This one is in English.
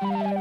Bye.